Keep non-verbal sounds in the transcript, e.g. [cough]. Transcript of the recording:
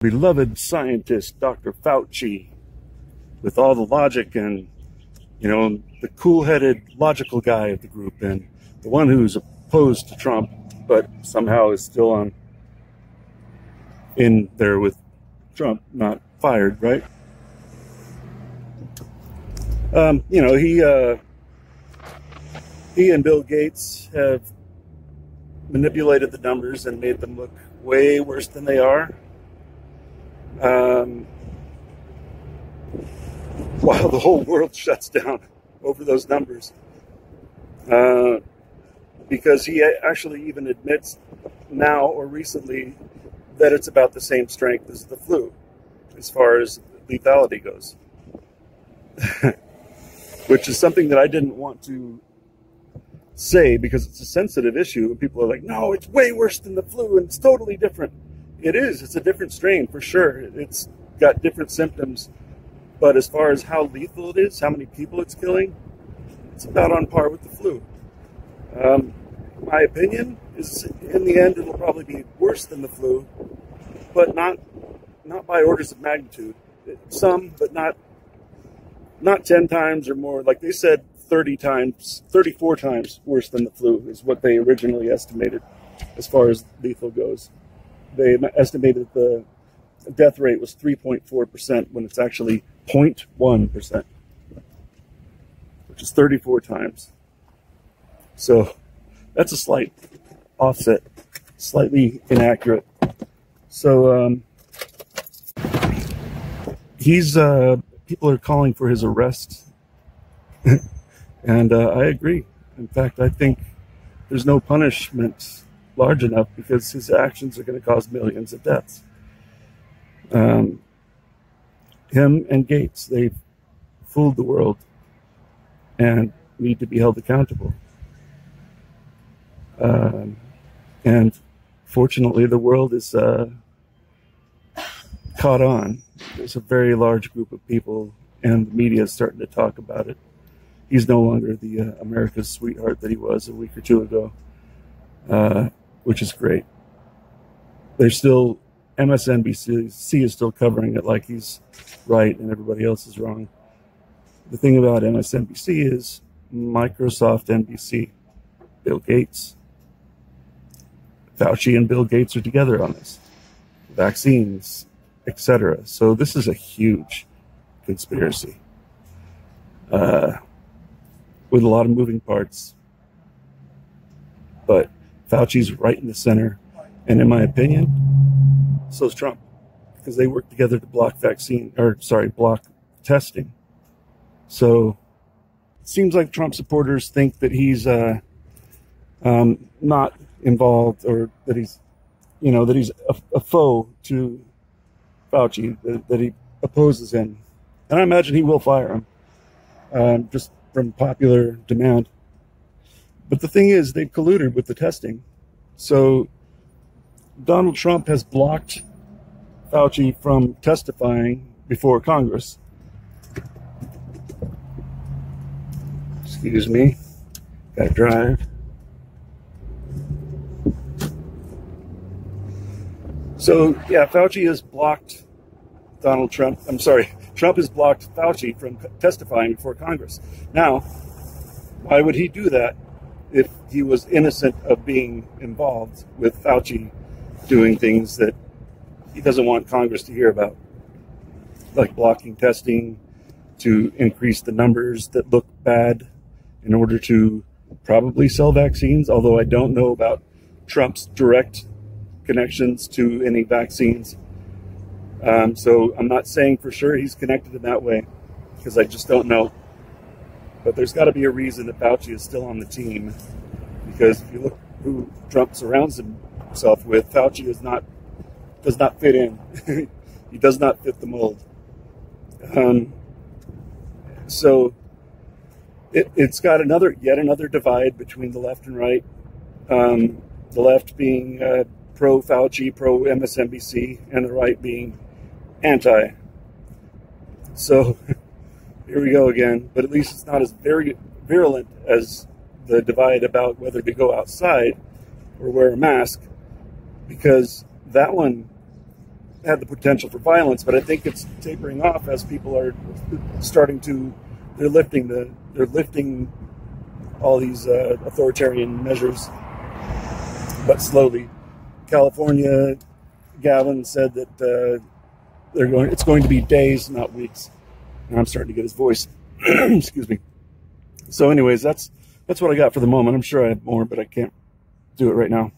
beloved scientist, Dr. Fauci, with all the logic and, you know, the cool headed, logical guy of the group, and the one who's opposed to Trump, but somehow is still on in there with Trump, not fired, right? Um, you know, he uh, he and Bill Gates have manipulated the numbers and made them look way worse than they are. Um, while the whole world [laughs] shuts down over those numbers. Uh, because he actually even admits now or recently that it's about the same strength as the flu as far as lethality goes. [laughs] Which is something that I didn't want to say because it's a sensitive issue and people are like, no, it's way worse than the flu and it's totally different. It is. It's a different strain for sure. It's got different symptoms. But as far as how lethal it is, how many people it's killing, it's about on par with the flu. Um, my opinion is in the end it'll probably be worse than the flu, but not not by orders of magnitude. Some, but not not 10 times or more. Like they said 30 times, 34 times worse than the flu is what they originally estimated as far as lethal goes. They estimated the death rate was 3.4% when it's actually 0.1%, which is 34 times. So that's a slight offset, slightly inaccurate. So um, he's uh, people are calling for his arrest, [laughs] and uh, I agree. In fact, I think there's no punishment large enough because his actions are going to cause millions of deaths. Um, him and Gates, they've fooled the world and need to be held accountable. Um, and fortunately, the world is uh, caught on. There's a very large group of people, and the media is starting to talk about it. He's no longer the uh, America's sweetheart that he was a week or two ago, uh, which is great. There's still MSNBC is still covering it like he's right and everybody else is wrong. The thing about MSNBC is Microsoft NBC, Bill Gates, Fauci and Bill Gates are together on this. Vaccines, etc. So this is a huge conspiracy uh, with a lot of moving parts. But Fauci's right in the center, and in my opinion, so is Trump, because they work together to block vaccine or sorry, block testing. So it seems like Trump supporters think that he's uh, um, not involved or that he's, you know, that he's a, a foe to Fauci, that, that, he opposes him. And I imagine he will fire him um, just from popular demand. But the thing is, they've colluded with the testing. So Donald Trump has blocked Fauci from testifying before Congress. Excuse me. Gotta drive. So, yeah, Fauci has blocked Donald Trump. I'm sorry, [laughs] Trump has blocked Fauci from testifying before Congress. Now, why would he do that if he was innocent of being involved with Fauci doing things that he doesn't want Congress to hear about, like blocking testing to increase the numbers that look bad in order to probably sell vaccines, although I don't know about Trump's direct connections to any vaccines. Um, so I'm not saying for sure he's connected in that way because I just don't know. But there's got to be a reason that Fauci is still on the team because if you look who Trump surrounds himself with, Fauci is not does not fit in. [laughs] he does not fit the mold. Um, so it, has got another yet another divide between the left and right. Um, the left being uh, pro Fauci, pro MSNBC, and the right being anti. So [laughs] here we go again, but at least it's not as very virulent as the divide about whether to go outside or wear a mask, because that one had the potential for violence, but I think it's tapering off as people are starting to they're lifting the they're lifting all these uh, authoritarian measures, but slowly. California, Gavin said that uh, they're going. It's going to be days, not weeks. And I'm starting to get his voice. [clears throat] Excuse me. So, anyways, that's that's what I got for the moment. I'm sure I have more, but I can't do it right now.